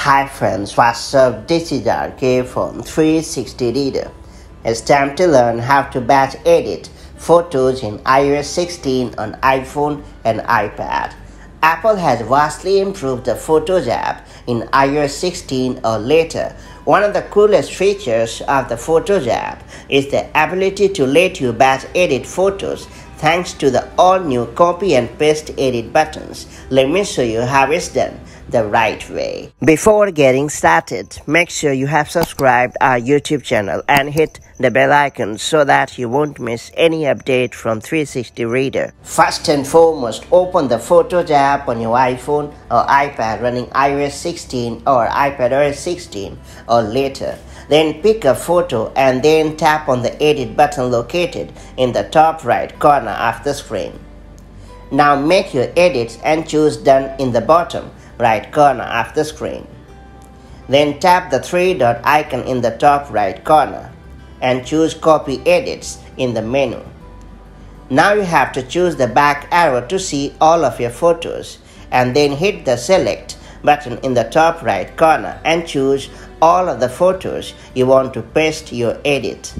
Hi friends, what's up? This is RK from 360 Reader. It's time to learn how to batch edit photos in iOS 16 on iPhone and iPad. Apple has vastly improved the Photos app in iOS 16 or later. One of the coolest features of the Photos app is the ability to let you batch edit photos thanks to the all new copy and paste edit buttons. Let me show you how it's done the right way. Before getting started, make sure you have subscribed our YouTube channel and hit the bell icon so that you won't miss any update from 360 Reader. First and foremost, open the Photos app on your iPhone or iPad running iOS 16 or iPadOS 16 or later. Then pick a photo and then tap on the edit button located in the top right corner of the screen. Now make your edits and choose done in the bottom right corner of the screen. Then tap the three dot icon in the top right corner and choose copy edits in the menu. Now you have to choose the back arrow to see all of your photos and then hit the select button in the top right corner and choose all of the photos you want to paste your edit.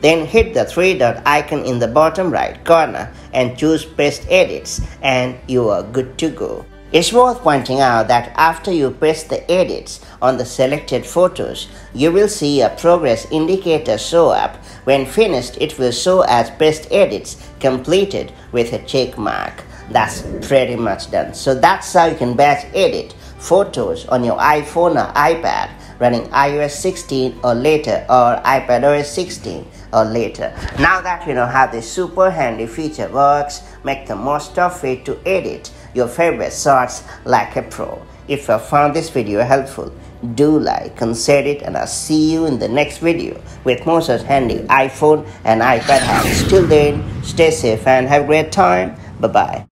Then hit the three dot icon in the bottom right corner and choose paste edits and you are good to go. It's worth pointing out that after you paste the edits on the selected photos, you will see a progress indicator show up. When finished, it will show as paste edits completed with a check mark. That's pretty much done. So that's how you can batch edit photos on your iPhone or iPad running iOS 16 or later or iPadOS 16 or later. Now that you know how this super handy feature works, make the most of it to edit your favorite shots like a pro. If you found this video helpful, do like, consider it, and I'll see you in the next video with more such handy iPhone and iPad hacks. Till then, stay safe and have a great time. Bye bye.